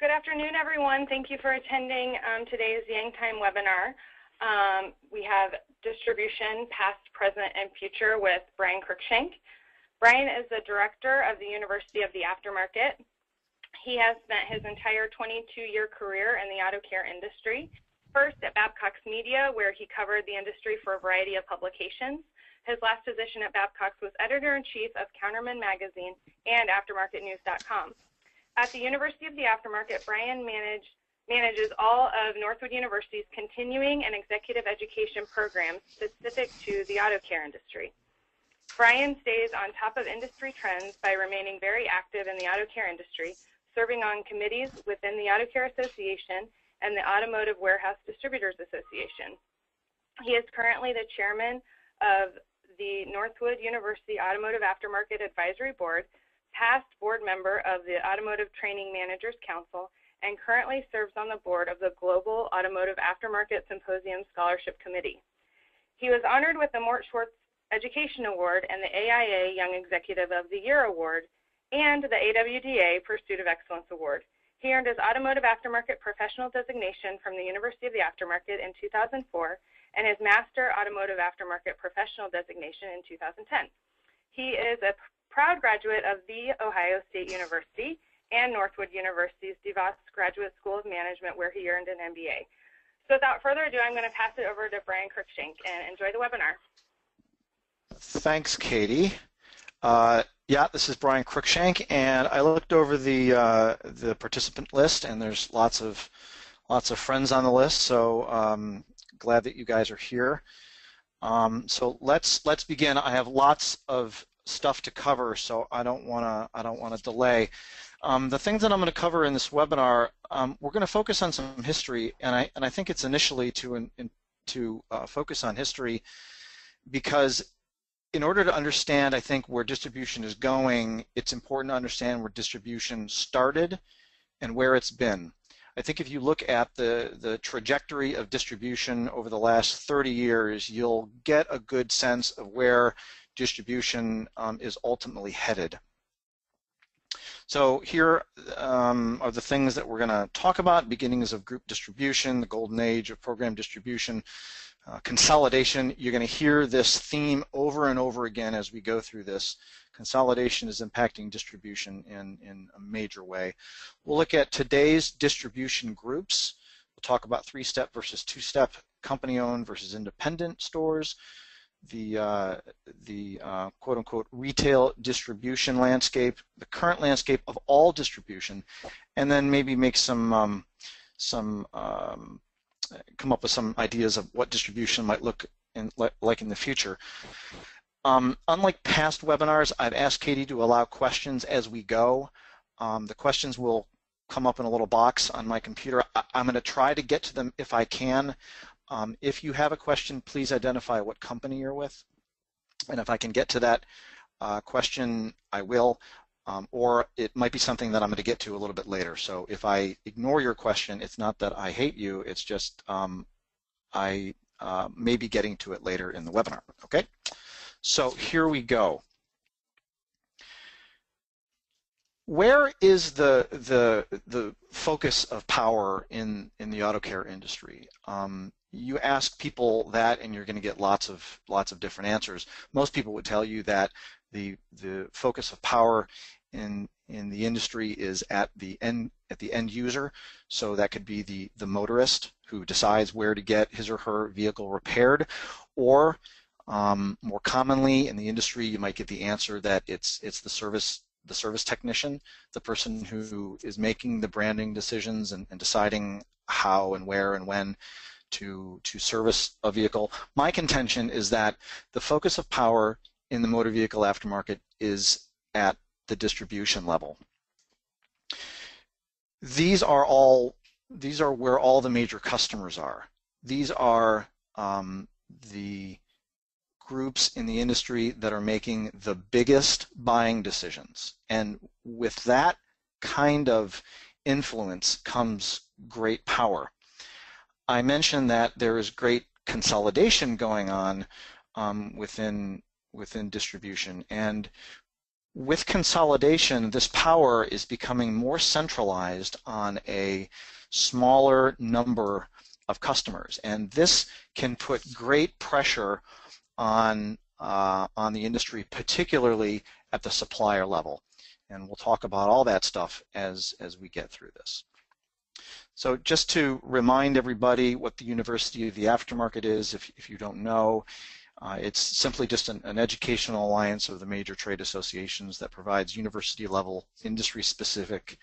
Good afternoon, everyone. Thank you for attending um, today's Yang Time webinar. Um, we have distribution, past, present, and future with Brian Cruikshank. Brian is the director of the University of the Aftermarket. He has spent his entire 22-year career in the auto care industry, first at Babcox Media, where he covered the industry for a variety of publications. His last position at Babcox was editor-in-chief of Counterman Magazine and AftermarketNews.com. At the University of the Aftermarket, Brian managed, manages all of Northwood University's continuing and executive education programs specific to the auto care industry. Brian stays on top of industry trends by remaining very active in the auto care industry, serving on committees within the Auto Care Association and the Automotive Warehouse Distributors Association. He is currently the chairman of the Northwood University Automotive Aftermarket Advisory Board, past board member of the Automotive Training Managers Council, and currently serves on the board of the Global Automotive Aftermarket Symposium Scholarship Committee. He was honored with the Mort Schwartz Education Award and the AIA Young Executive of the Year Award and the AWDA Pursuit of Excellence Award. He earned his Automotive Aftermarket Professional designation from the University of the Aftermarket in 2004 and his Master Automotive Aftermarket Professional designation in 2010. He is a proud graduate of The Ohio State University and Northwood University's DeVos Graduate School of Management, where he earned an MBA. So without further ado, I'm going to pass it over to Brian Cruikshank and enjoy the webinar. Thanks, Katie. Uh, yeah, this is Brian Cruikshank, and I looked over the uh, the participant list, and there's lots of lots of friends on the list. So um, glad that you guys are here. Um, so let's let's begin. I have lots of stuff to cover, so I don't want to I don't want to delay. Um, the things that I'm going to cover in this webinar, um, we're going to focus on some history, and I and I think it's initially to in, in, to uh, focus on history because in order to understand, I think, where distribution is going, it's important to understand where distribution started and where it's been. I think if you look at the, the trajectory of distribution over the last 30 years, you'll get a good sense of where distribution um, is ultimately headed. So here um, are the things that we're going to talk about, beginnings of group distribution, the golden age of program distribution, uh, consolidation, you're going to hear this theme over and over again as we go through this. Consolidation is impacting distribution in, in a major way. We'll look at today's distribution groups. We'll talk about three-step versus two-step, company-owned versus independent stores, the uh, the uh, quote unquote retail distribution landscape, the current landscape of all distribution, and then maybe make some um, some um, come up with some ideas of what distribution might look in, like in the future. Um, unlike past webinars, I've asked Katie to allow questions as we go. Um, the questions will come up in a little box on my computer. I, am going to try to get to them if I can. Um, if you have a question, please identify what company you're with. And if I can get to that uh, question, I will um, or it might be something that I'm going to get to a little bit later. So if I ignore your question, it's not that I hate you, it's just um, I uh, may be getting to it later in the webinar, okay? So here we go. Where is the the the focus of power in in the auto care industry? Um, you ask people that, and you're going to get lots of lots of different answers. Most people would tell you that the the focus of power in in the industry is at the end at the end user. So that could be the the motorist who decides where to get his or her vehicle repaired, or um, more commonly in the industry, you might get the answer that it's it's the service the service technician, the person who is making the branding decisions and, and deciding how and where and when to to service a vehicle. My contention is that the focus of power in the motor vehicle aftermarket is at the distribution level. These are all these are where all the major customers are. These are um, the groups in the industry that are making the biggest buying decisions. And with that kind of influence comes great power. I mentioned that there is great consolidation going on um, within within distribution, and with consolidation, this power is becoming more centralized on a smaller number of customers. And this can put great pressure on, uh, on the industry, particularly at the supplier level. And we'll talk about all that stuff as, as we get through this. So just to remind everybody what the University of the Aftermarket is, if, if you don't know, uh, it's simply just an, an, educational alliance of the major trade associations that provides university level industry specific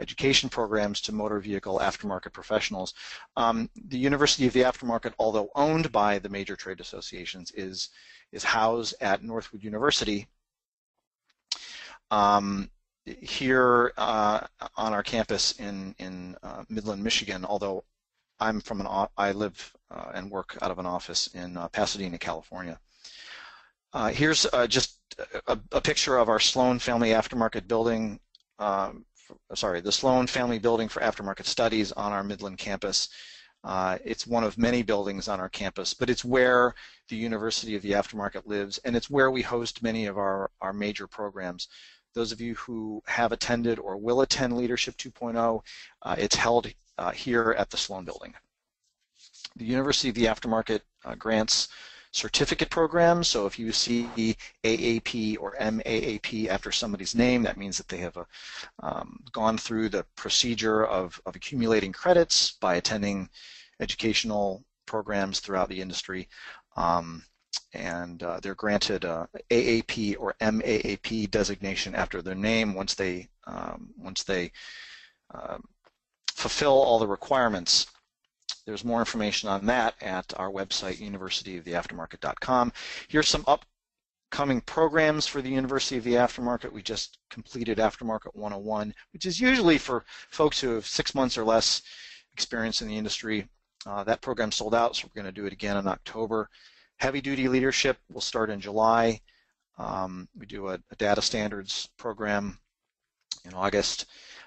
education programs to motor vehicle aftermarket professionals. Um, the University of the Aftermarket, although owned by the major trade associations, is, is housed at Northwood University. Um, here uh, on our campus in, in uh, Midland, Michigan, although I'm from an, I live uh, and work out of an office in uh, Pasadena, California. Uh, here's uh, just a, a, picture of our Sloan Family Aftermarket Building, um, sorry, the Sloan Family Building for Aftermarket Studies on our Midland campus. Uh, it's one of many buildings on our campus, but it's where the University of the Aftermarket lives, and it's where we host many of our, our major programs. Those of you who have attended or will attend Leadership 2.0, uh, it's held uh, here at the Sloan Building. The University of the Aftermarket uh, grants certificate programs. So if you see AAP or MAAP after somebody's name, that means that they have uh, um, gone through the procedure of, of accumulating credits by attending educational programs throughout the industry. Um, and uh, they're granted a AAP or MAAP designation after their name once they um, once they uh, fulfill all the requirements. There's more information on that at our website, universityoftheaftermarket.com. Here's some upcoming programs for the University of the Aftermarket. We just completed Aftermarket 101, which is usually for folks who have six months or less experience in the industry. Uh, that program sold out, so we're going to do it again in October. Heavy duty leadership will start in July. Um, we do a, a, data standards program in August.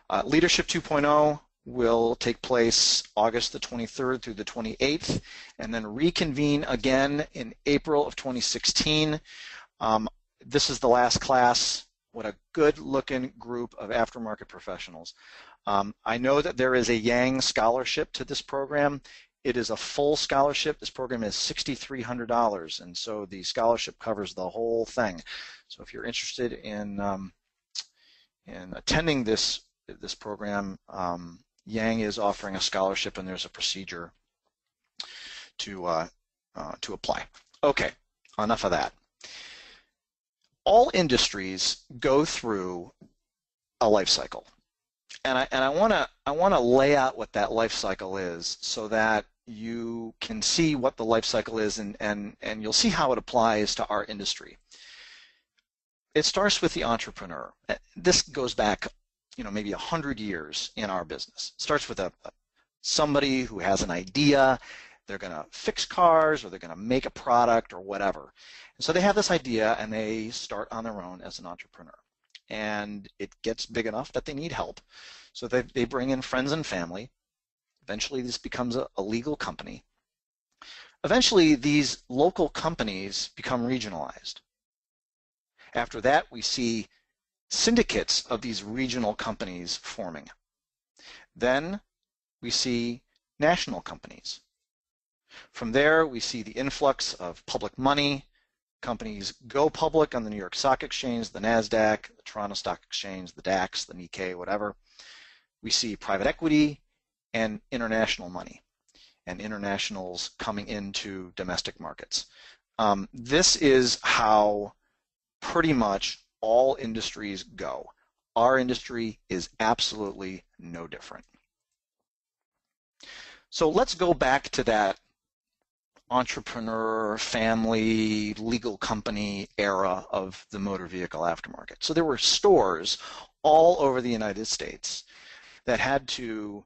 Uh, leadership 2.0 will take place August the 23rd through the 28th, and then reconvene again in April of 2016. Um, this is the last class. What a good-looking group of aftermarket professionals. Um, I know that there is a Yang scholarship to this program. It is a full scholarship. This program is $6,300, and so the scholarship covers the whole thing. So if you're interested in um, in attending this this program, um, Yang is offering a scholarship and there's a procedure to, uh, uh, to apply. Okay, enough of that. All industries go through a life cycle. And I, and I want to I want to lay out what that life cycle is so that you can see what the life cycle is and, and, and you'll see how it applies to our industry. It starts with the entrepreneur. This goes back you know, maybe 100 years in our business. It starts with a, a somebody who has an idea, they're going to fix cars or they're going to make a product or whatever. And so they have this idea and they start on their own as an entrepreneur. And it gets big enough that they need help. So they, they bring in friends and family. Eventually this becomes a, a legal company. Eventually these local companies become regionalized. After that we see syndicates of these regional companies forming. Then we see national companies. From there, we see the influx of public money. Companies go public on the New York Stock Exchange, the NASDAQ, the Toronto Stock Exchange, the DAX, the Nikkei, whatever. We see private equity and international money and internationals coming into domestic markets. Um, this is how pretty much all industries go. Our industry is absolutely no different. So let's go back to that entrepreneur, family, legal company era of the motor vehicle aftermarket. So there were stores all over the United States that had to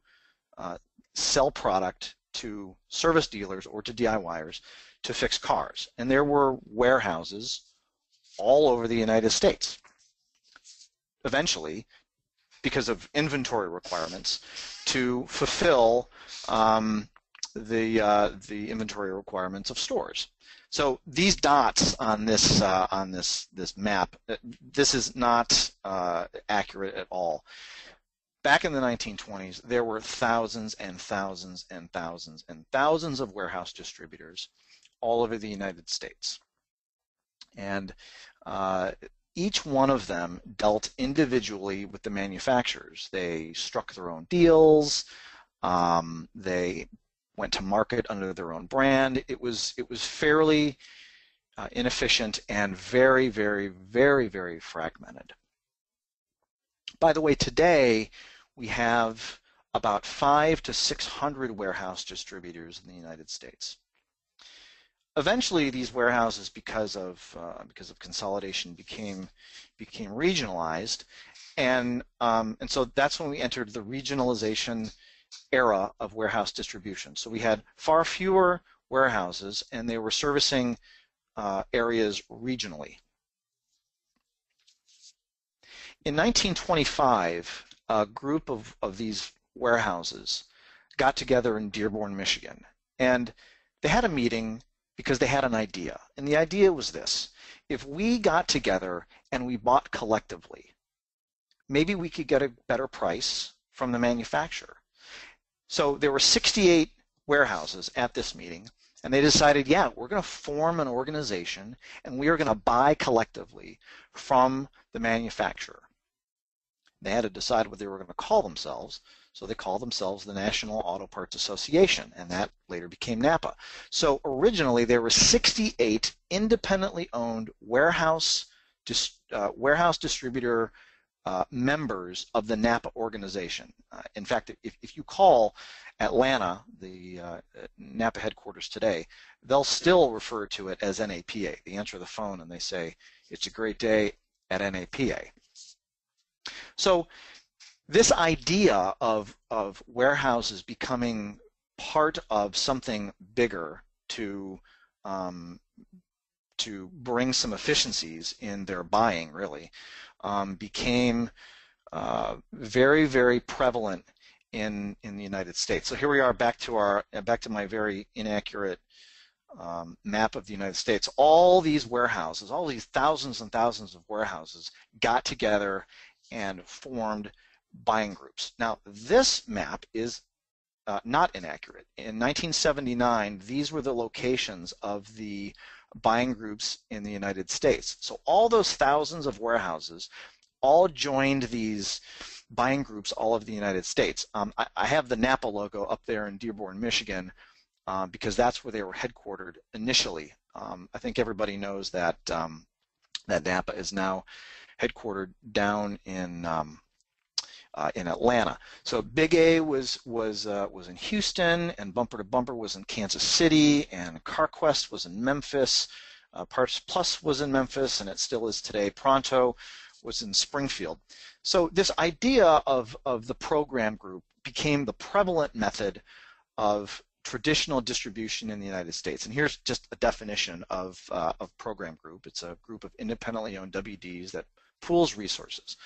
uh, sell product to service dealers or to DIYers to fix cars. And there were warehouses all over the United States. Eventually, because of inventory requirements, to fulfill um, the uh, the inventory requirements of stores. So these dots on this uh, on this this map, uh, this is not uh, accurate at all. Back in the 1920s, there were thousands and thousands and thousands and thousands of warehouse distributors all over the United States. And uh, each one of them dealt individually with the manufacturers. They struck their own deals. Um, they went to market under their own brand. It was it was fairly uh, inefficient and very, very, very, very fragmented. By the way, today we have about five to 600 warehouse distributors in the United States. Eventually, these warehouses, because of uh, because of consolidation, became became regionalized, and um, and so that's when we entered the regionalization era of warehouse distribution. So we had far fewer warehouses, and they were servicing uh, areas regionally. In 1925, a group of, of these warehouses got together in Dearborn, Michigan, and they had a meeting because they had an idea. And the idea was this. If we got together and we bought collectively, maybe we could get a better price from the manufacturer. So there were 68 warehouses at this meeting, and they decided, yeah, we're going to form an organization and we are going to buy collectively from the manufacturer. They had to decide what they were going to call themselves, so they called themselves the National Auto Parts Association, and that later became NAPA. So originally there were 68 independently owned warehouse uh, warehouse distributor uh, members of the NAPA organization. Uh, in fact, if, if you call Atlanta, the uh, NAPA headquarters today, they'll still refer to it as NAPA. They answer the phone and they say, it's a great day at NAPA. So this idea of, of warehouses becoming part of something bigger to um, to bring some efficiencies in their buying really um, became uh, very very prevalent in in the United States. So here we are back to our back to my very inaccurate um, map of the United States. All these warehouses, all these thousands and thousands of warehouses got together and formed buying groups. Now, this map is uh, not inaccurate. In 1979, these were the locations of the buying groups in the United States. So all those thousands of warehouses all joined these buying groups all over the United States. Um, I, I, have the Napa logo up there in Dearborn, Michigan, uh, because that's where they were headquartered initially. Um, I think everybody knows that um, that Napa is now headquartered down in um, uh, in Atlanta. So Big A was was uh, was in Houston, and Bumper to Bumper was in Kansas City, and CarQuest was in Memphis. Uh, Parts Plus was in Memphis, and it still is today. Pronto was in Springfield. So this idea of of the program group became the prevalent method of traditional distribution in the United States. And here's just a definition of, uh, of program group. It's a group of independently owned WDs that pools resources.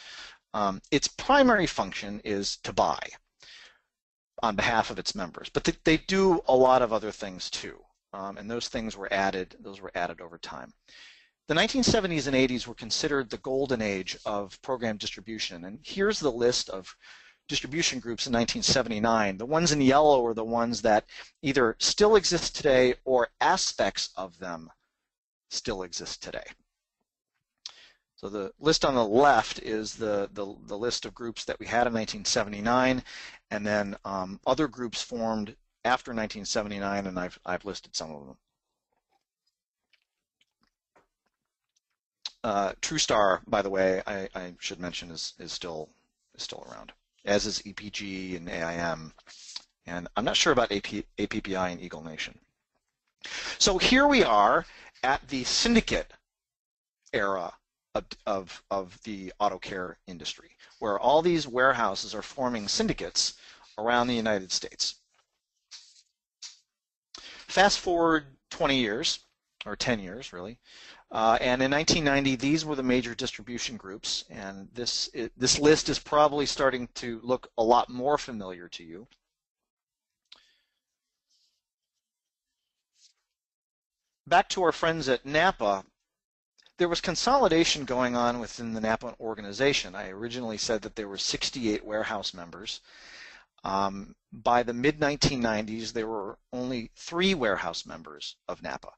Um, its primary function is to buy on behalf of its members, but they, they do a lot of other things too, um, and those things were added. Those were added over time. The 1970s and 80s were considered the golden age of program distribution, and here's the list of distribution groups in 1979. The ones in yellow are the ones that either still exist today or aspects of them still exist today. So the list on the left is the, the, the list of groups that we had in 1979, and then um, other groups formed after 1979, and I've, I've listed some of them. Uh, TrueStar, by the way, I, I should mention is, is still is still around, as is EPG and AIM, and I'm not sure about AP, APPI and Eagle Nation. So here we are at the syndicate era of, of, the auto care industry, where all these warehouses are forming syndicates around the United States. Fast forward 20 years, or 10 years really, uh, and in 1990 these were the major distribution groups, and this, it, this list is probably starting to look a lot more familiar to you. back to our friends at Napa, there was consolidation going on within the Napa organization. I originally said that there were 68 warehouse members. Um, by the mid 1990s, there were only three warehouse members of Napa.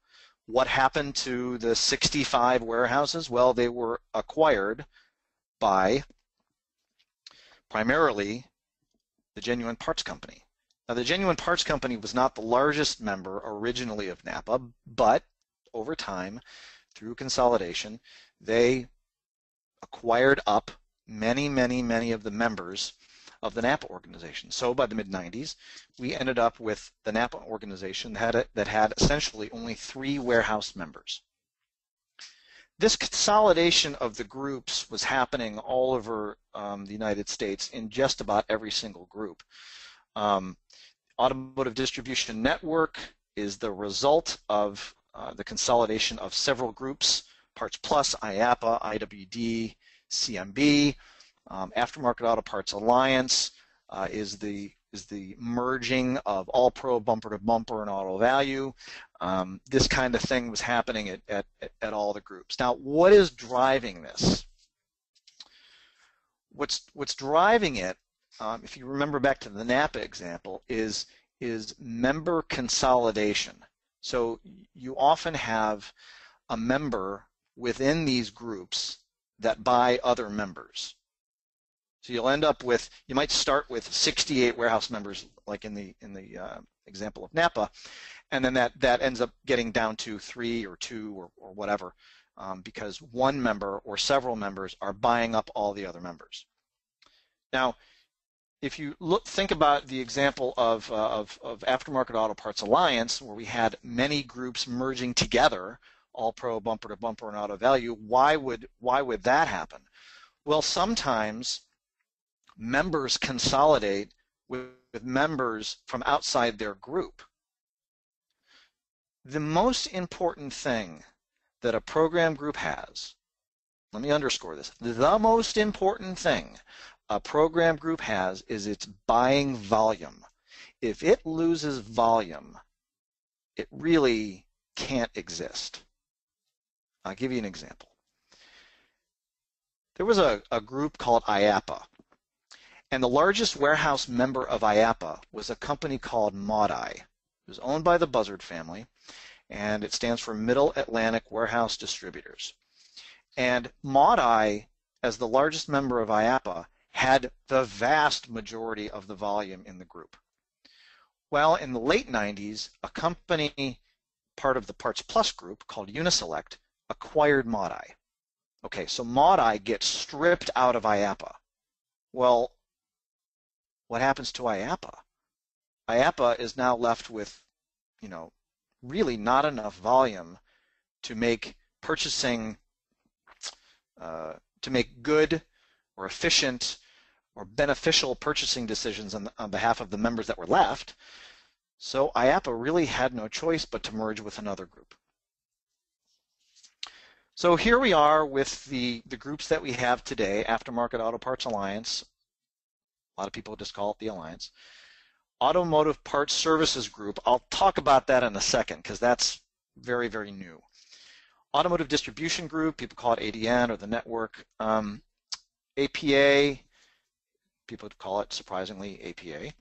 What happened to the 65 warehouses? Well, they were acquired by primarily the Genuine Parts Company. Now, the Genuine Parts Company was not the largest member originally of NAPA, but over time, through consolidation, they acquired up many, many, many of the members of the NAPA organization. So by the mid 90s, we ended up with the NAPA organization that had, a, that had essentially only three warehouse members. This consolidation of the groups was happening all over um, the United States in just about every single group. Um, Automotive Distribution Network is the result of uh, the consolidation of several groups, Parts Plus, IAPA, IWD, CMB. Um, Aftermarket Auto Parts Alliance uh, is the is the merging of All Pro Bumper to Bumper and Auto Value. Um, this kind of thing was happening at, at, at all the groups. Now, what is driving this? What's what's driving it um, if you remember back to the NAPA example, is is member consolidation. So you often have a member within these groups that buy other members. So you'll end up with, you might start with 68 warehouse members, like in the in the uh, example of Napa, and then that that ends up getting down to three or two or, or whatever, um, because one member or several members are buying up all the other members. Now, if you look, think about the example of, uh, of, of, Aftermarket Auto Parts Alliance, where we had many groups merging together, all pro, bumper to bumper, and auto value, why would, why would that happen? Well, sometimes members consolidate with, with members from outside their group. The most important thing that a program group has, let me underscore this, the most important thing a program group has is its buying volume. If it loses volume, it really can't exist. I'll give you an example. There was a, a group called IAPA, and the largest warehouse member of IAPA was a company called MAWDI. It was owned by the Buzzard family, and it stands for Middle Atlantic Warehouse Distributors. And MAWDI, as the largest member of IAPA, had the vast majority of the volume in the group. Well, in the late 90s, a company part of the Parts Plus group called Uniselect acquired MAWDI. Okay, so MAWDI gets stripped out of IAPA. Well, what happens to IAPA? IAPA is now left with, you know, really not enough volume to make purchasing, uh, to make good or efficient or beneficial purchasing decisions on, on behalf of the members that were left. So IAPA really had no choice but to merge with another group. So here we are with the, the groups that we have today, Aftermarket Auto Parts Alliance. A lot of people just call it the Alliance. Automotive Parts Services Group. I'll talk about that in a second because that's very, very new. Automotive Distribution Group, people call it ADN or the network. Um, APA, people call it surprisingly APA.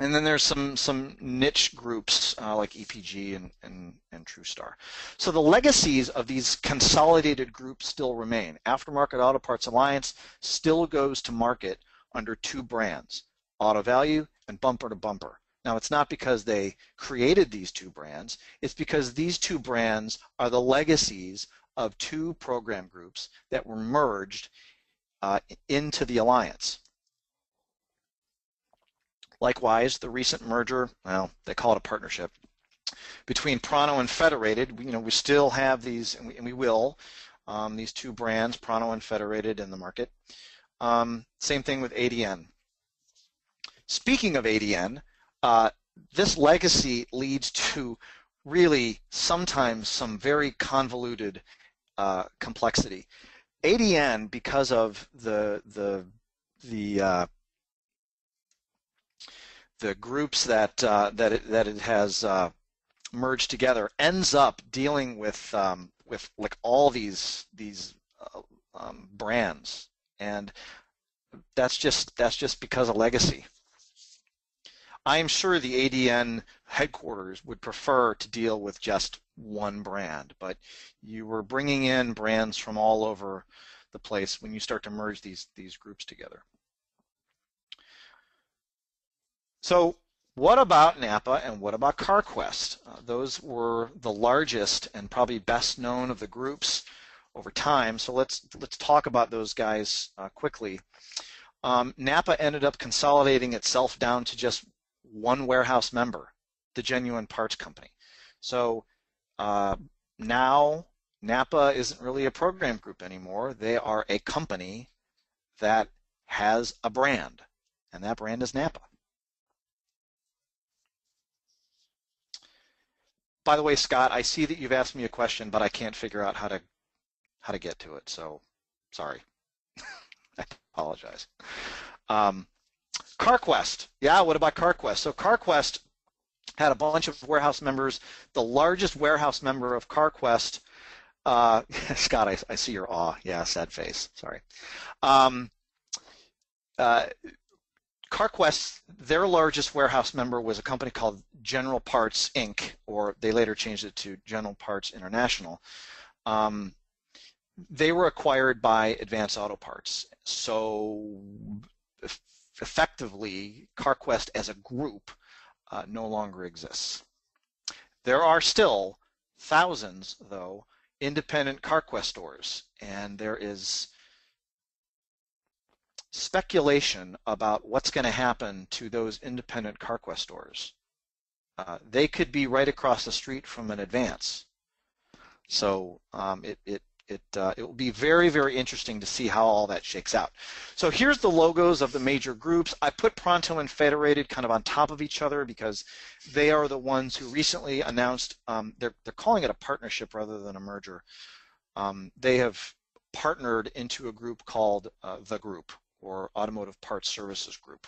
And then there's some some niche groups uh, like EPG and, and, and TrueStar. So the legacies of these consolidated groups still remain. Aftermarket Auto Parts Alliance still goes to market under two brands, Auto Value and Bumper to Bumper. Now it's not because they created these two brands, it's because these two brands are the legacies of two program groups that were merged uh, into the alliance. Likewise, the recent merger, well, they call it a partnership, between Pronto and Federated, you know, we still have these, and we, and we will, um, these two brands, Pronto and Federated in the market. Um, same thing with ADN. Speaking of ADN, uh, this legacy leads to really sometimes some very convoluted uh, complexity. ADN, because of the the the uh, the groups that uh, that it, that it has uh, merged together ends up dealing with um, with like all these these uh, um, brands, and that's just that's just because of legacy. I am sure the ADN headquarters would prefer to deal with just one brand, but you were bringing in brands from all over the place when you start to merge these these groups together. So what about Napa and what about CarQuest? Uh, those were the largest and probably best known of the groups over time. So let's let's talk about those guys uh, quickly. Um, Napa ended up consolidating itself down to just one warehouse member, the Genuine Parts Company. So uh, now Napa isn't really a program group anymore. They are a company that has a brand, and that brand is Napa. By the way, Scott, I see that you've asked me a question, but I can't figure out how to how to get to it. So, sorry. I apologize. Um, CarQuest. Yeah, what about CarQuest? So CarQuest had a bunch of warehouse members. The largest warehouse member of CarQuest, uh, Scott, I, I, see your awe. Yeah, sad face. Sorry. Um, uh, CarQuest, their largest warehouse member was a company called General Parts Inc., or they later changed it to General Parts International. Um, they were acquired by Advance Auto Parts. So effectively, CarQuest as a group uh, no longer exists. There are still thousands, though, independent CarQuest stores, and there is speculation about what's going to happen to those independent CarQuest stores. Uh, they could be right across the street from an Advance. So um, it, it, it, uh, it will be very, very interesting to see how all that shakes out. So here's the logos of the major groups. I put Pronto and Federated kind of on top of each other because they are the ones who recently announced, um, they're, they're calling it a partnership rather than a merger. Um, they have partnered into a group called uh, The Group, or Automotive Parts Services Group.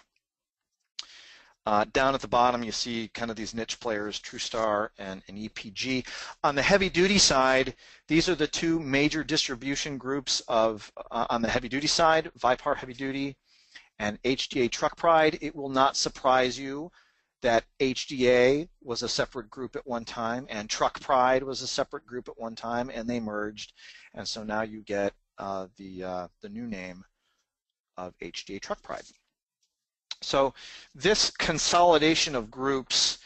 Uh, down at the bottom, you see kind of these niche players, TrueStar and, and EPG. On the heavy duty side, these are the two major distribution groups of, uh, on the heavy duty side, Vipar Heavy Duty and HDA Truck Pride. It will not surprise you that HDA was a separate group at one time and Truck Pride was a separate group at one time and they merged. And so now you get uh, the, uh, the new name of HDA Truck Pride. So this consolidation of groups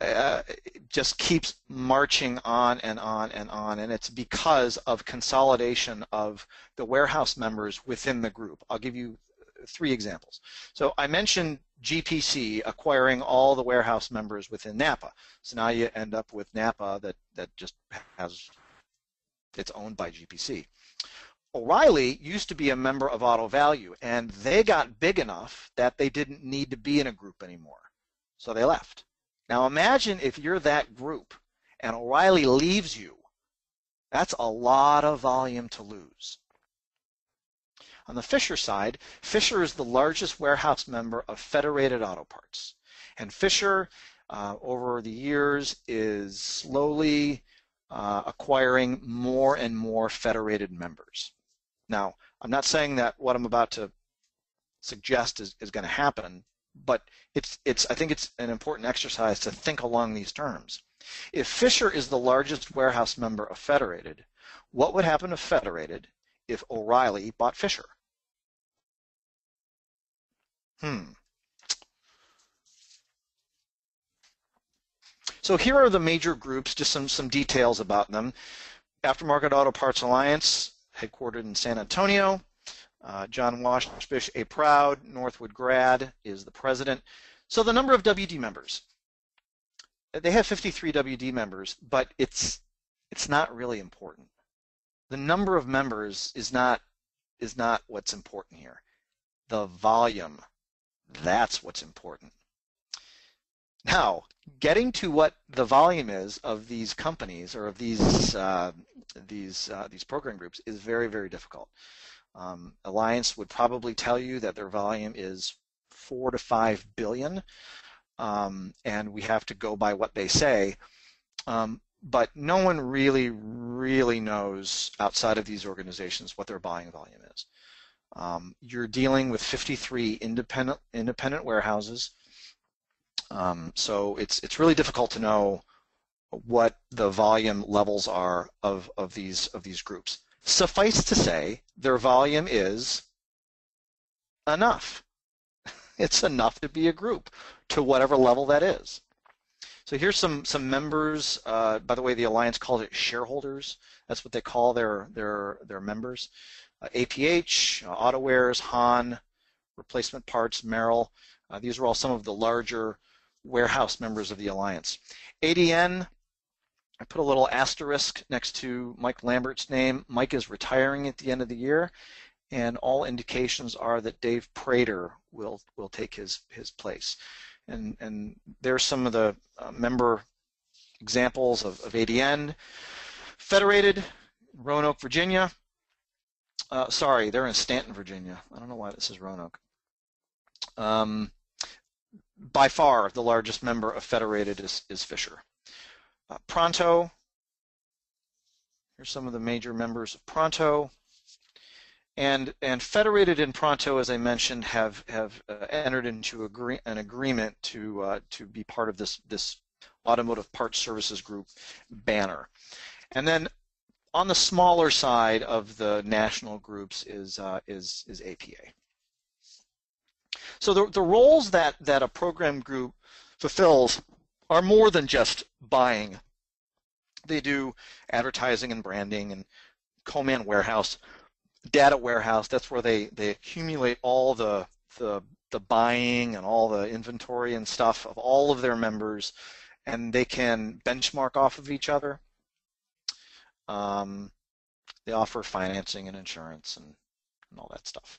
uh, just keeps marching on and on and on, and it's because of consolidation of the warehouse members within the group. I'll give you three examples. So I mentioned GPC acquiring all the warehouse members within Napa. So now you end up with Napa that, that just has, it's owned by GPC. O'Reilly used to be a member of Auto Value, and they got big enough that they didn't need to be in a group anymore. So they left. Now imagine if you're that group and O'Reilly leaves you. That's a lot of volume to lose. On the Fisher side, Fisher is the largest warehouse member of Federated Auto Parts. And Fisher, uh, over the years, is slowly uh, acquiring more and more federated members. Now, I'm not saying that what I'm about to suggest is, is going to happen, but it's, it's, I think it's an important exercise to think along these terms. If Fisher is the largest warehouse member of Federated, what would happen to Federated if O'Reilly bought Fisher? Hmm. So here are the major groups, just some, some details about them. Aftermarket Auto Parts Alliance, headquartered in San Antonio. Uh, John Washbish, a proud Northwood grad, is the president. So the number of WD members, they have 53 WD members, but it's it's not really important. The number of members is not is not what's important here. The volume, that's what's important. Now, getting to what the volume is of these companies or of these uh, these uh, these program groups is very very difficult. Um, Alliance would probably tell you that their volume is four to five billion, um, and we have to go by what they say. Um, but no one really, really knows outside of these organizations what their buying volume is. Um, you're dealing with 53 independent independent warehouses, um, so it's it's really difficult to know what the volume levels are of of these of these groups. Suffice to say, their volume is enough. It's enough to be a group to whatever level that is. So here's some some members. Uh, by the way, the alliance calls it shareholders. That's what they call their their their members. Uh, APH, uh, AutoWares, Hahn, Replacement Parts, Merrill. Uh, these are all some of the larger warehouse members of the alliance. ADN. I put a little asterisk next to Mike Lambert's name. Mike is retiring at the end of the year, and all indications are that Dave Prater will will take his his place and, and there's some of the uh, member examples of, of ADN. Federated, Roanoke, Virginia. Uh, sorry, they're in Staunton, Virginia. I don't know why this is Roanoke. Um, by far, the largest member of Federated is, is Fisher. Uh, Pronto, here's some of the major members of Pronto. And, and Federated and Pronto, as I mentioned, have, have uh, entered into agree, an agreement to, uh, to be part of this, this Automotive Parts Services Group banner. And then on the smaller side of the national groups is, uh, is, is APA. So the, the roles that, that a program group fulfills are more than just buying. They do advertising and branding and co-man warehouse data warehouse. That's where they, they accumulate all the, the, the buying and all the inventory and stuff of all of their members, and they can benchmark off of each other. Um, they offer financing and insurance and, and all that stuff.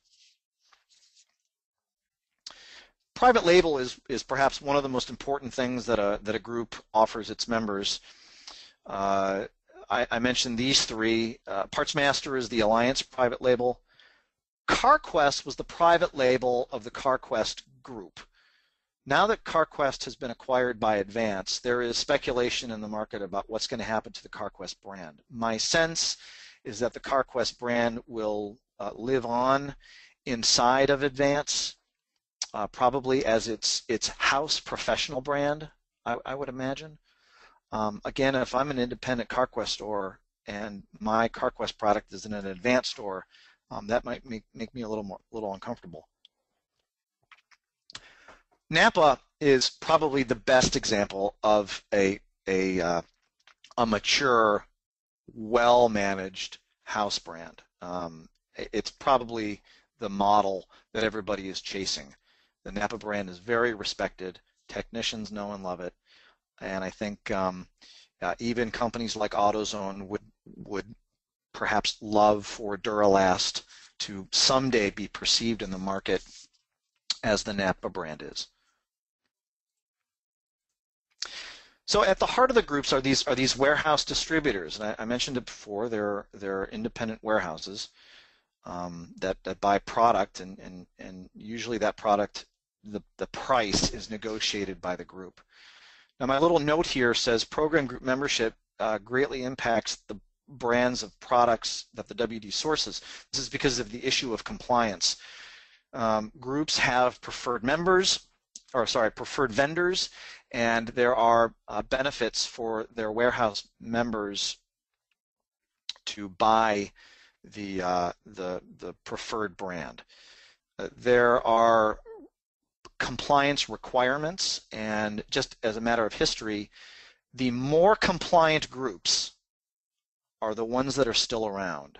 Private label is, is perhaps one of the most important things that a, that a group offers its members. Uh, I, I mentioned these three. Uh, PartsMaster is the Alliance private label. CarQuest was the private label of the CarQuest group. Now that CarQuest has been acquired by Advance, there is speculation in the market about what's going to happen to the CarQuest brand. My sense is that the CarQuest brand will uh, live on inside of Advance, uh, probably as its its house professional brand, I, I would imagine. Um, again, if I'm an independent CarQuest store and my CarQuest product is in an Advance store, um, that might make, make me a little more, little uncomfortable. Napa is probably the best example of a a uh, a mature, well-managed house brand. Um, it's probably the model that everybody is chasing. The Napa brand is very respected. Technicians know and love it and I think um, uh, even companies like AutoZone would would perhaps love for Duralast to someday be perceived in the market as the Napa brand is. So at the heart of the groups are these are these warehouse distributors, and I, I mentioned it before. They're they're independent warehouses um, that that buy product, and and and usually that product the the price is negotiated by the group. Now my little note here says program group membership uh, greatly impacts the brands of products that the WD sources. This is because of the issue of compliance. Um, groups have preferred members, or sorry, preferred vendors, and there are uh, benefits for their warehouse members to buy the uh, the the preferred brand. Uh, there are compliance requirements and just as a matter of history, the more compliant groups are the ones that are still around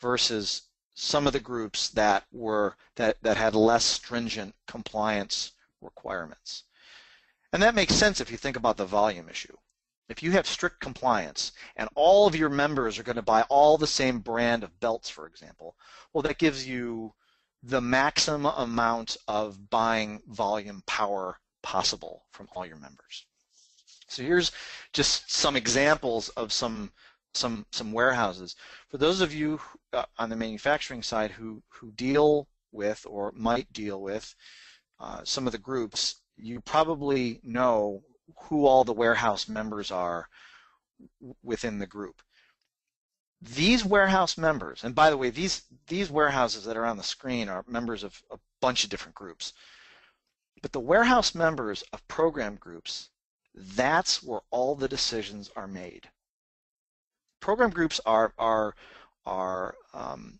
versus some of the groups that were that, that had less stringent compliance requirements. And that makes sense if you think about the volume issue. If you have strict compliance and all of your members are going to buy all the same brand of belts, for example, well, that gives you the maximum amount of buying volume power possible from all your members. So here's just some examples of some some some warehouses. For those of you uh, on the manufacturing side who who deal with or might deal with uh, some of the groups, you probably know who all the warehouse members are within the group. These warehouse members, and by the way, these these warehouses that are on the screen are members of a bunch of different groups. But the warehouse members of program groups, that's where all the decisions are made. Program groups are are are um,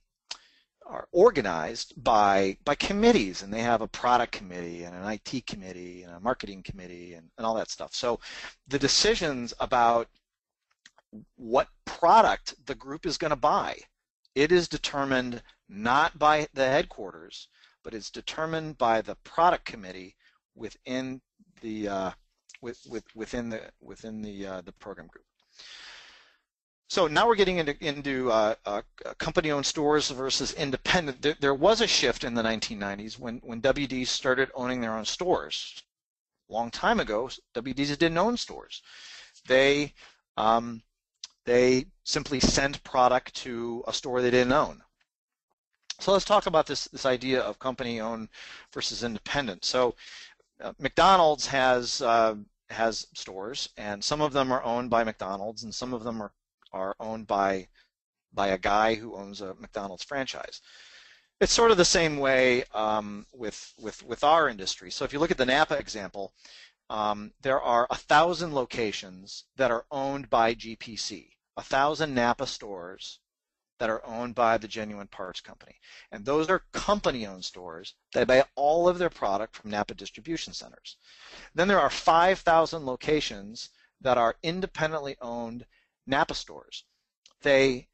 are organized by by committees and they have a product committee and an IT committee and a marketing committee and, and all that stuff. So the decisions about what product the group is going to buy, it is determined not by the headquarters, but it's determined by the product committee within the uh, with, with, within the within the uh, the program group. So now we're getting into, into uh, uh, company-owned stores versus independent. There, there, was a shift in the 1990s when, when WDs started owning their own stores. A long time ago, WDs didn't own stores. They um, they simply sent product to a store they didn't own. So let's talk about this this idea of company-owned versus independent. So uh, McDonald's has uh, has stores, and some of them are owned by McDonald's, and some of them are are owned by by a guy who owns a McDonald's franchise. It's sort of the same way um, with with with our industry. So if you look at the Napa example, um, there are a thousand locations that are owned by GPC, a thousand Napa stores that are owned by the Genuine Parts Company, and those are company-owned stores that buy all of their product from Napa distribution centers. Then there are 5,000 locations that are independently owned Napa stores. They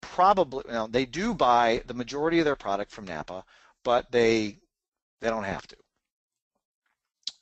probably, well, they do buy the majority of their product from Napa, but they they don't have to.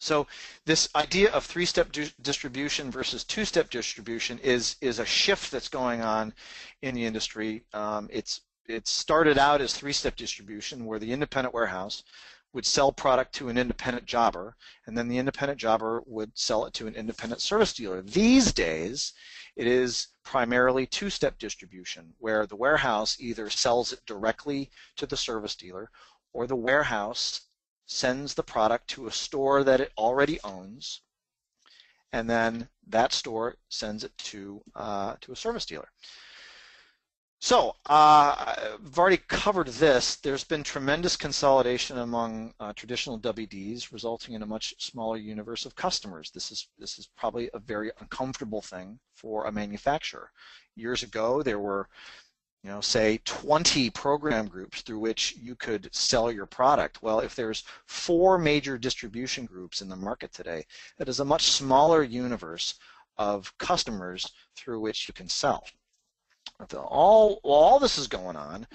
So this idea of three-step distribution versus two-step distribution is is a shift that's going on in the industry. Um, it's it started out as three-step distribution, where the independent warehouse would sell product to an independent jobber, and then the independent jobber would sell it to an independent service dealer. These days, it is primarily two-step distribution, where the warehouse either sells it directly to the service dealer, or the warehouse sends the product to a store that it already owns, and then that store sends it to uh, to a service dealer. So uh, I've already covered this. There's been tremendous consolidation among uh, traditional WDs, resulting in a much smaller universe of customers. This is this is probably a very uncomfortable thing for a manufacturer. Years ago, there were, you know, say 20 program groups through which you could sell your product. Well, if there's four major distribution groups in the market today, that is a much smaller universe of customers through which you can sell all while all this is going on,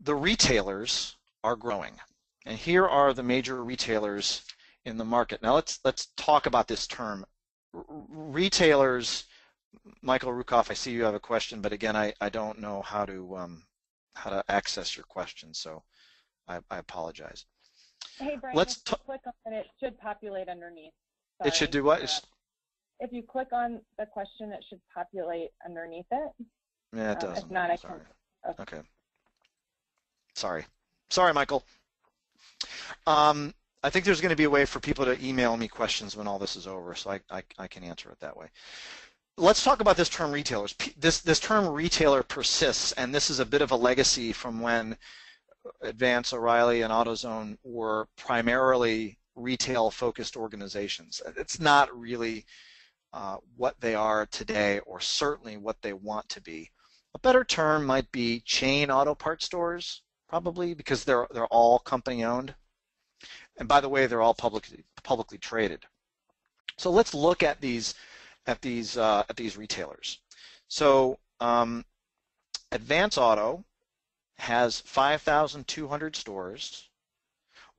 the retailers are growing, and here are the major retailers in the market. Now let's let's talk about this term. R retailers, Michael Rukoff, I see you have a question, but again, I, I don't know how to um, how to access your question, so I, I apologize. Hey, Brian, let's if you click on it, it should populate underneath. Sorry. It should do what? Uh, if you click on the question, it should populate underneath it. Yeah, it doesn't. if not, I Sorry. can. Okay. Sorry. Sorry, Michael. Um, I think there's going to be a way for people to email me questions when all this is over, so I, I, I can answer it that way. Let's talk about this term retailers. This, this term retailer persists, and this is a bit of a legacy from when Advance, O'Reilly, and AutoZone were primarily retail-focused organizations. It's not really uh, what they are today, or certainly what they want to be. A better term might be chain auto parts stores, probably because they're they're all company owned. And by the way, they're all publicly publicly traded. So let's look at these at these uh, at these retailers. So um, Advance Auto has 5,200 stores.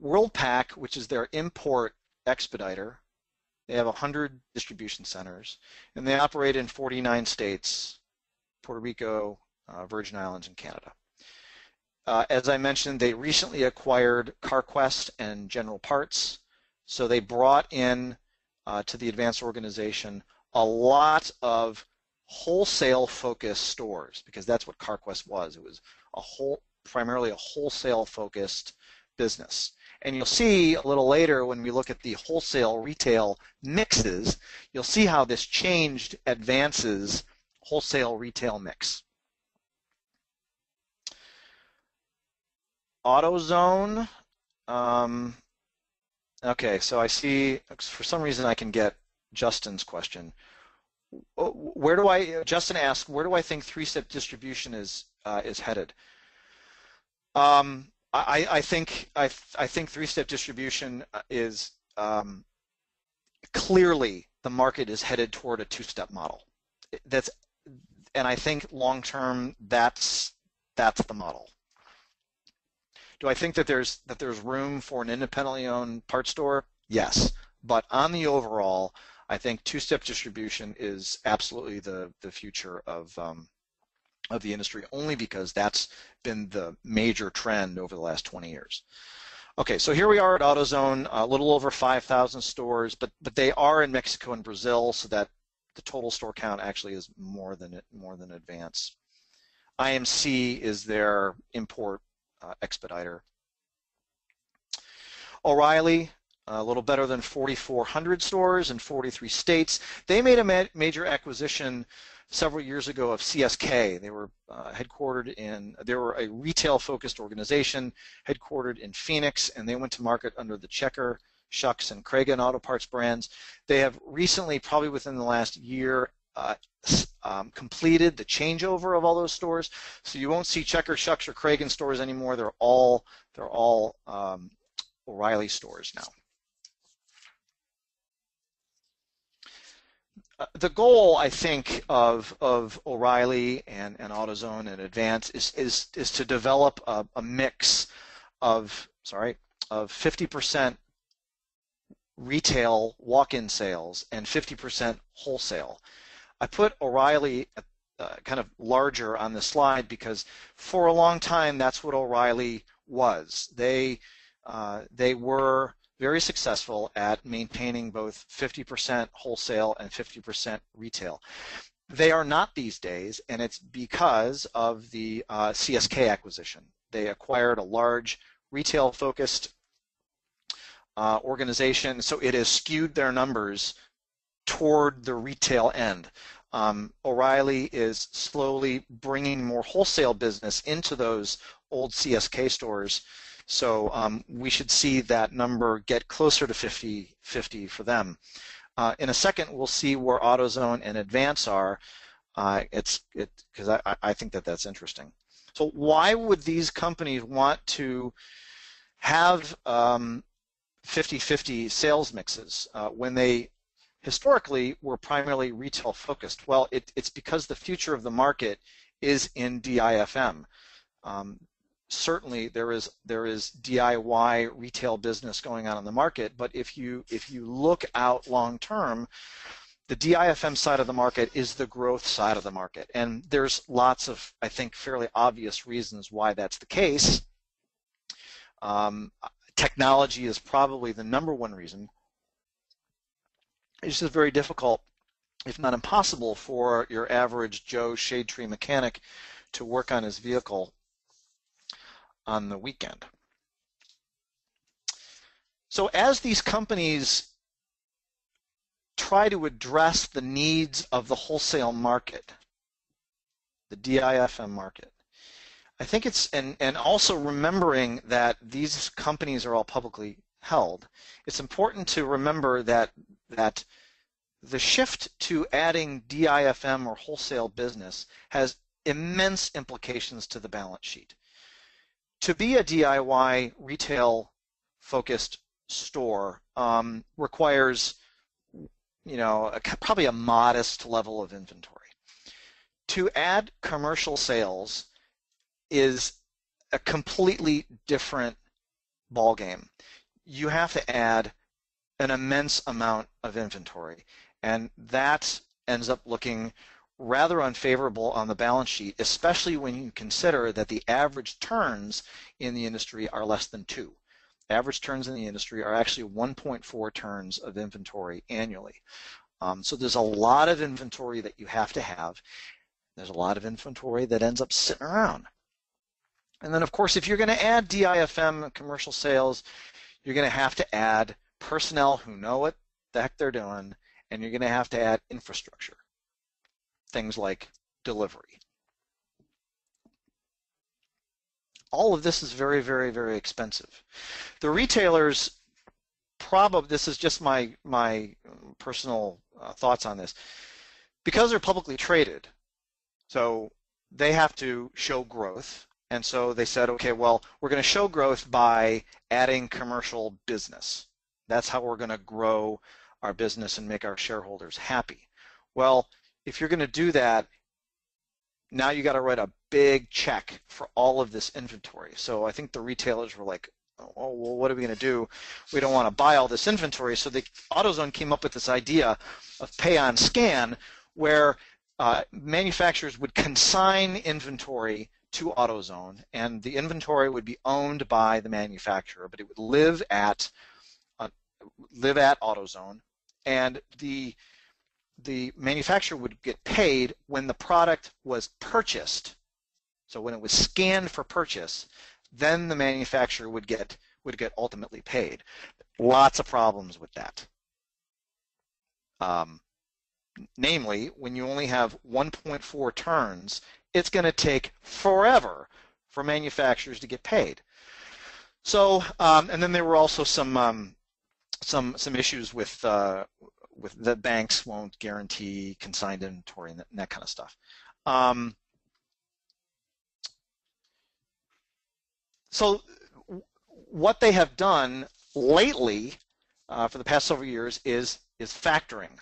Worldpac, which is their import expediter, they have 100 distribution centers, and they operate in 49 states Puerto Rico, uh, Virgin Islands, and Canada. Uh, as I mentioned, they recently acquired CarQuest and General Parts, so they brought in uh, to the Advance organization a lot of wholesale focused stores because that's what CarQuest was. It was a whole, primarily a wholesale focused business. And you'll see a little later when we look at the wholesale retail mixes, you'll see how this changed Advance's wholesale retail mix. AutoZone. Um, okay, so I see, for some reason I can get Justin's question. Where do I, Justin asked, where do I think three-step distribution is uh, is headed? Um, I, I, think I, I think three-step distribution is um, clearly the market is headed toward a two-step model. That's and I think long-term that's that's the model. Do I think that there's that there's room for an independently owned part store? Yes, but on the overall, I think two-step distribution is absolutely the the future of um, of the industry, only because that's been the major trend over the last 20 years. Okay, so here we are at AutoZone, a little over 5,000 stores, but but they are in Mexico and Brazil, so that the total store count actually is more than more than Advance. IMC is their import uh, expediter. O'Reilly, a little better than 4,400 stores in 43 states. They made a ma major acquisition several years ago of CSK. They were uh, headquartered in, they were a retail-focused organization headquartered in Phoenix, and they went to market under the Checker, Schucks, and Kragen Auto Parts brands. They have recently, probably within the last year, uh, um, completed the changeover of all those stores. So you won't see Checker, Schucks, or Kragen stores anymore. They're all they're all um, O'Reilly stores now. The goal, I think, of of O'Reilly and, and AutoZone and Advance is is is to develop a, a mix of sorry of 50% retail walk-in sales and 50% wholesale. I put O'Reilly uh, kind of larger on the slide because for a long time that's what O'Reilly was. They uh, they were very successful at maintaining both 50% wholesale and 50% retail. They are not these days, and it's because of the uh, CSK acquisition. They acquired a large retail-focused uh, organization, so it has skewed their numbers toward the retail end. Um, O'Reilly is slowly bringing more wholesale business into those old CSK stores. So um, we should see that number get closer to 50-50 for them. Uh, in a second, we'll see where AutoZone and Advance are. Uh, it's it because I, I think that that's interesting. So why would these companies want to have 50-50 um, sales mixes uh, when they historically were primarily retail focused. Well, it, it's because the future of the market is in DIFM. Um, certainly there is there is DIY retail business going on in the market, but if you if you look out long term, the DIFM side of the market is the growth side of the market, and there's lots of I think fairly obvious reasons why that's the case. Um, technology is probably the number one reason. It's just very difficult, if not impossible, for your average Joe shade tree mechanic to work on his vehicle on the weekend. So as these companies try to address the needs of the wholesale market, the DIFM market, I think it's, and, and also remembering that these companies are all publicly held, it's important to remember that that the shift to adding DIFM or wholesale business has immense implications to the balance sheet. To be a DIY retail focused store um, requires you know a, probably a modest level of inventory. To add commercial sales is a completely different ballgame. You have to add an immense amount of inventory. And that ends up looking rather unfavorable on the balance sheet, especially when you consider that the average turns in the industry are less than two. Average turns in the industry are actually 1.4 turns of inventory annually. Um, so there's a lot of inventory that you have to have. There's a lot of inventory that ends up sitting around. And then, of course, if you're going to add DIFM commercial sales, you're going to have to add personnel who know what the heck they're doing, and you're going to have to add infrastructure, things like delivery. All of this is very, very, very expensive. The retailers probably, this is just my, my personal uh, thoughts on this, because they're publicly traded, so they have to show growth, and so they said, okay, well, we're going to show growth by adding commercial business. That's how we're going to grow our business and make our shareholders happy. Well, if you're going to do that, now you got to write a big check for all of this inventory. So I think the retailers were like, oh, well, what are we going to do? We don't want to buy all this inventory. So the AutoZone came up with this idea of pay on scan where uh, manufacturers would consign inventory to AutoZone and the inventory would be owned by the manufacturer, but it would live at uh, live at AutoZone and the the manufacturer would get paid when the product was purchased. So when it was scanned for purchase, then the manufacturer would get would get ultimately paid. Lots of problems with that. Um, namely, when you only have 1.4 turns, it's going to take forever for manufacturers to get paid. So, um, and then there were also some um, some some issues with uh, with the banks won't guarantee consigned inventory and that, and that kind of stuff. Um, so what they have done lately uh, for the past several years is is factoring.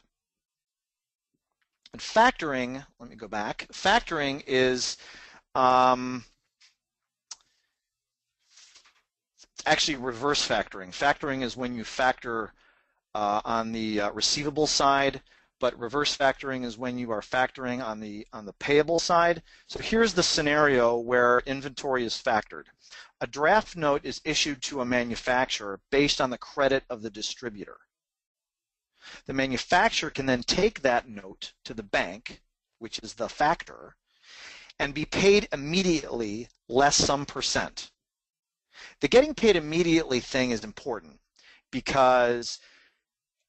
And factoring, let me go back. Factoring is um, actually reverse factoring. Factoring is when you factor uh, on the uh, receivable side, but reverse factoring is when you are factoring on the on the payable side. So here's the scenario where inventory is factored. A draft note is issued to a manufacturer based on the credit of the distributor. The manufacturer can then take that note to the bank, which is the factor, and be paid immediately less some percent. The getting paid immediately thing is important because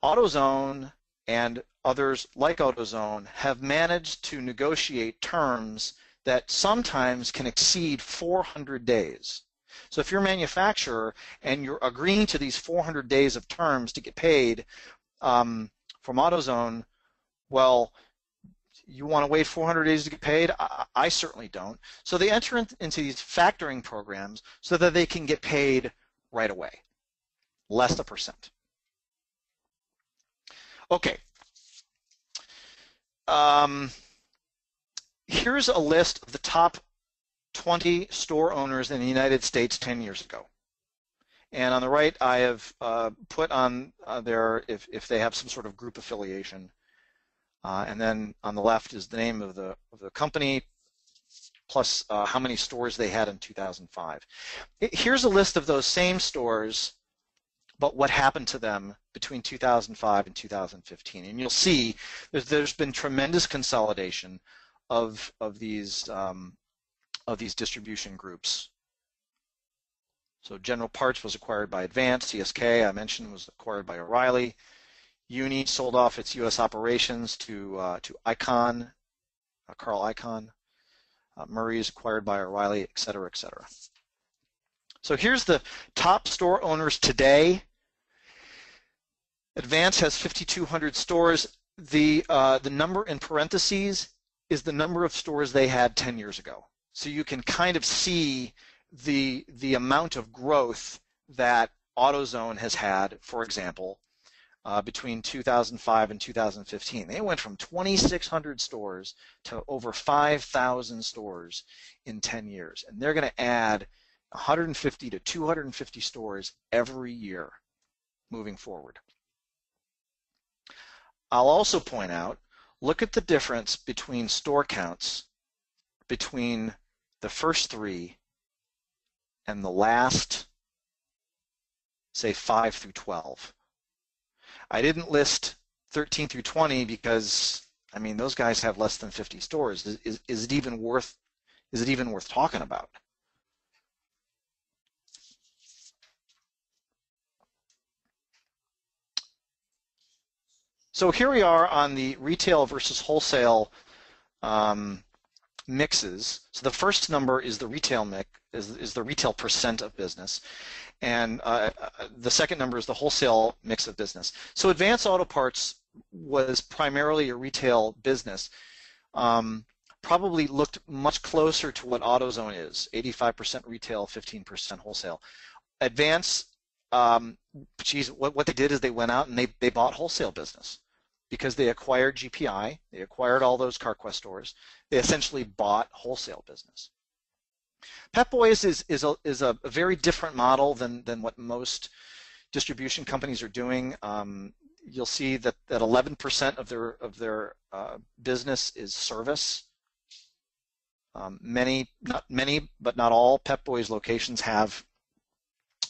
AutoZone and others like AutoZone have managed to negotiate terms that sometimes can exceed 400 days. So if you're a manufacturer and you're agreeing to these 400 days of terms to get paid um, from AutoZone, well, you want to wait 400 days to get paid? I, I certainly don't. So they enter in, into these factoring programs so that they can get paid right away, less a percent. Okay. Um, here's a list of the top 20 store owners in the United States 10 years ago. And on the right, I have uh, put on uh, there if, if they have some sort of group affiliation. Uh, and then on the left is the name of the, of the company plus uh, how many stores they had in 2005. Here's a list of those same stores but what happened to them between 2005 and 2015. And you'll see there's, there's been tremendous consolidation of, of, these, um, of these distribution groups. So General Parts was acquired by Advance. CSK, I mentioned, was acquired by O'Reilly. Uni sold off its U.S. operations to uh, to Icahn, uh, Carl Icahn. Uh, Murray is acquired by O'Reilly, et cetera, et cetera. So here's the top store owners today Advance has 5,200 stores. The, uh, the number in parentheses is the number of stores they had 10 years ago. So you can kind of see the, the amount of growth that AutoZone has had, for example, uh, between 2005 and 2015. They went from 2,600 stores to over 5,000 stores in 10 years. And they're going to add 150 to 250 stores every year moving forward. I'll also point out, look at the difference between store counts between the first three and the last, say, 5 through 12. I didn't list 13 through 20 because, I mean, those guys have less than 50 stores. Is, is, is it even worth, is it even worth talking about? So here we are on the retail versus wholesale um, mixes. So the first number is the retail mix, is, is the retail percent of business. And uh, the second number is the wholesale mix of business. So Advance Auto Parts was primarily a retail business. Um, probably looked much closer to what AutoZone is, 85% retail, 15% wholesale. Advance, um, geez, what, what they did is they went out and they, they bought wholesale business because they acquired GPI, they acquired all those CarQuest stores. They essentially bought wholesale business. Pep Boys is, is, a, is a, very different model than, than what most distribution companies are doing. Um, you'll see that, that 11% of their, of their uh, business is service. Um, many, not many, but not all Pep Boys locations have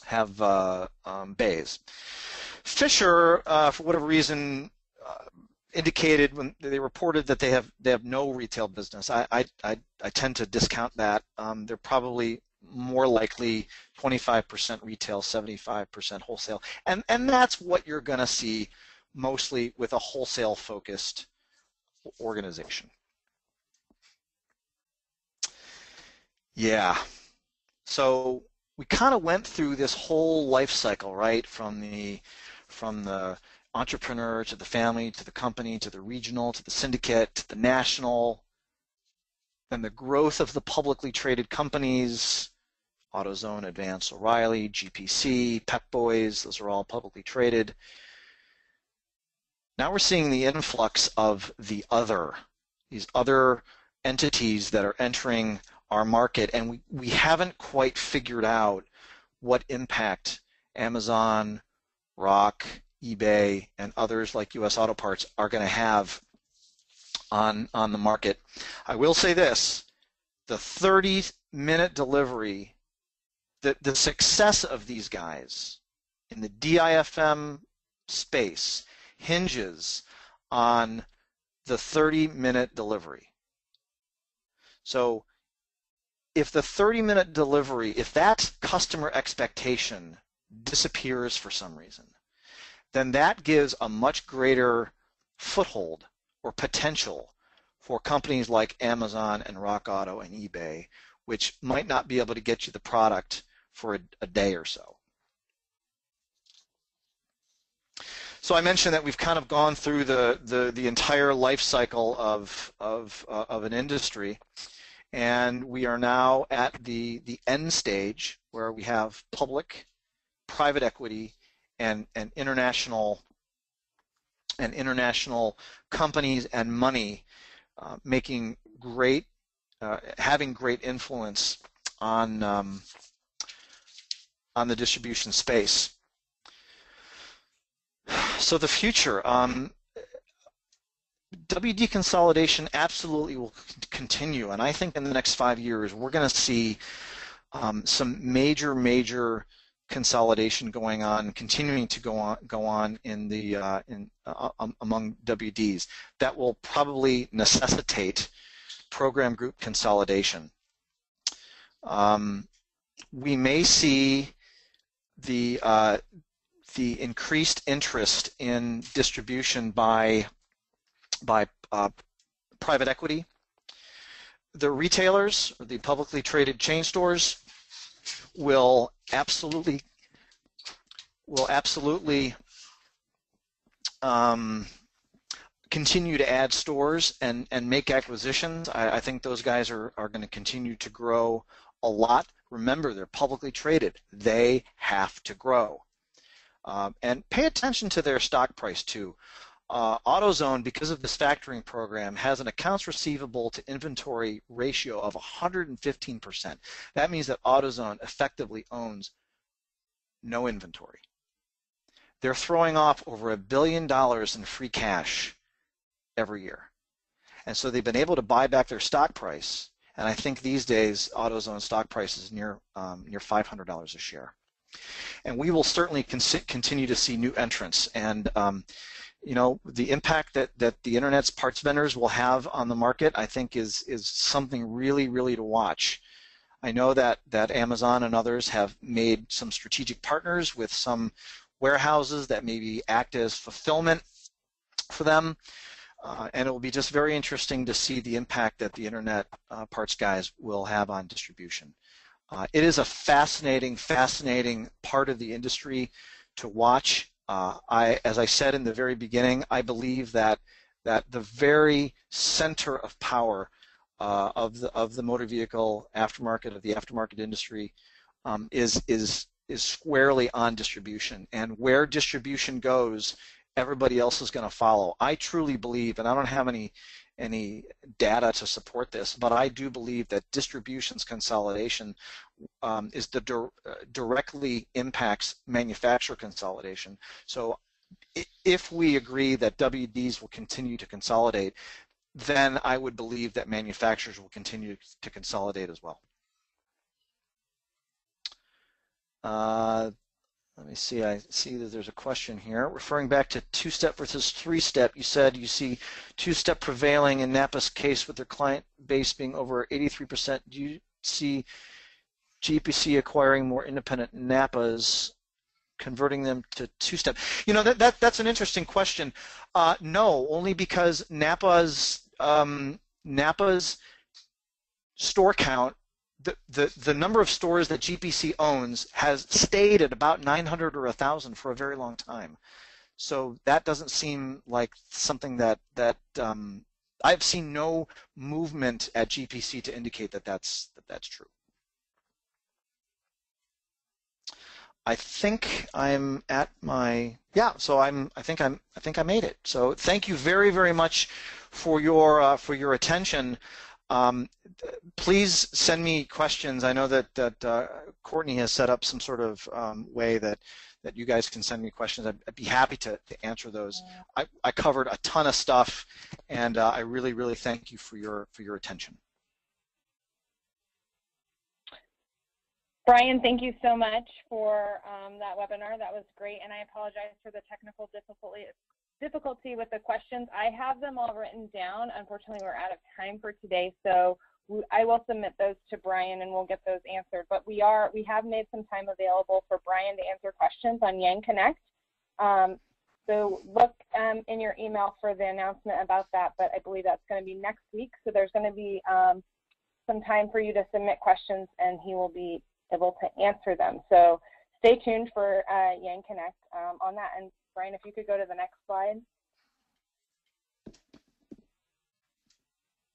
have uh, um, bays. Fisher, uh, for whatever reason, uh, indicated when they reported that they have they have no retail business. I I I, I tend to discount that. Um, they're probably more likely 25% retail, 75% wholesale, and and that's what you're going to see mostly with a wholesale focused organization. Yeah. So we kind of went through this whole life cycle, right? From the from the entrepreneur to the family to the company to the regional to the syndicate to the national then the growth of the publicly traded companies AutoZone, Advance, O'Reilly, GPC, Pep Boys, those are all publicly traded. Now we're seeing the influx of the other, these other entities that are entering our market and we, we haven't quite figured out what impact Amazon, Rock, eBay, and others like US Auto Parts are going to have on, on the market. I will say this, the 30 minute delivery, the, the success of these guys in the DIFM space hinges on the 30 minute delivery. So if the 30 minute delivery, if that customer expectation disappears for some reason, then that gives a much greater foothold or potential for companies like Amazon and Rock Auto and eBay, which might not be able to get you the product for a, a day or so. So I mentioned that we've kind of gone through the, the, the entire life cycle of, of, uh, of an industry and we are now at the, the end stage where we have public, private equity, and, and international and international companies and money uh, making great, uh, having great influence on um, on the distribution space. So the future, um, WD consolidation absolutely will continue, and I think in the next five years we're going to see um, some major, major consolidation going on, continuing to go on, go on in the uh, in uh, um, among WDs. That will probably necessitate program group consolidation. Um, we may see the uh, the increased interest in distribution by by uh, private equity. The retailers, the publicly traded chain stores, will absolutely will absolutely um, continue to add stores and, and make acquisitions. I, I think those guys are, are going to continue to grow a lot. Remember, they're publicly traded. They have to grow. Um, and pay attention to their stock price too. Uh, AutoZone, because of this factoring program, has an accounts receivable to inventory ratio of 115%. That means that AutoZone effectively owns no inventory. They're throwing off over a billion dollars in free cash every year. And so they've been able to buy back their stock price. And I think these days AutoZone stock price is near um, near $500 a share. And we will certainly continue to see new entrants. And um, you know, the impact that, that the internet's parts vendors will have on the market, I think is, is something really, really to watch. I know that, that Amazon and others have made some strategic partners with some warehouses that maybe act as fulfillment for them. Uh, and it will be just very interesting to see the impact that the internet uh, parts guys will have on distribution. Uh, it is a fascinating, fascinating part of the industry to watch. Uh, I, as I said in the very beginning, I believe that that the very center of power uh, of the of the motor vehicle aftermarket of the aftermarket industry um, is is is squarely on distribution, and where distribution goes, everybody else is going to follow. I truly believe, and I don't have any any data to support this, but I do believe that distributions consolidation um, is the uh, directly impacts manufacturer consolidation. So if we agree that WDs will continue to consolidate, then I would believe that manufacturers will continue to consolidate as well. Uh, let me see, I see that there's a question here. Referring back to two-step versus three-step, you said you see two-step prevailing in Napa's case with their client base being over 83%. Do you see GPC acquiring more independent Napas, converting them to two-step? You know, that, that that's an interesting question. Uh, no, only because Napa's um, Napa's store count the, the, the number of stores that GPC owns has stayed at about 900 or 1,000 for a very long time. So that doesn't seem like something that that um, I've seen no movement at GPC to indicate that that's that that's true. I think I'm at my yeah. So I'm I think I'm I think I made it. So thank you very very much for your uh, for your attention. Um, please send me questions. I know that that uh, Courtney has set up some sort of um, way that that you guys can send me questions. I'd, I'd be happy to, to answer those. I, I covered a ton of stuff, and uh, I really really thank you for your for your attention. Brian, thank you so much for um, that webinar. That was great, and I apologize for the technical difficulty difficulty with the questions. I have them all written down. Unfortunately, we're out of time for today, so I will submit those to Brian and we'll get those answered. But we are we have made some time available for Brian to answer questions on Yang Connect. Um, so look um, in your email for the announcement about that, but I believe that's going to be next week. So there's going to be um, some time for you to submit questions and he will be able to answer them. So stay tuned for uh, Yang Connect um, on that. And Brian, if you could go to the next slide.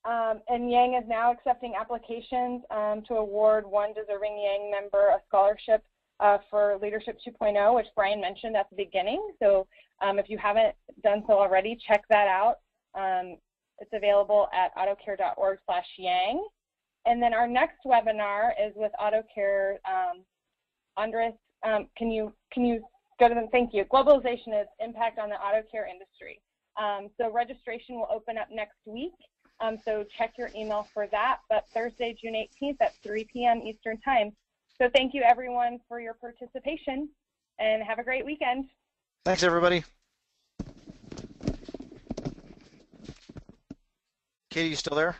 Um, and Yang is now accepting applications um, to award one deserving Yang member a scholarship uh, for Leadership 2.0, which Brian mentioned at the beginning. So um, if you haven't done so already, check that out. Um, it's available at autocare.org slash Yang. And then our next webinar is with AutoCare. Um, Andres, um, can you can you to. Thank you. Globalization is impact on the auto care industry. Um, so registration will open up next week. Um, so check your email for that. But Thursday, June 18th at 3 p.m. Eastern Time. So thank you everyone for your participation and have a great weekend. Thanks everybody. Katie, you still there?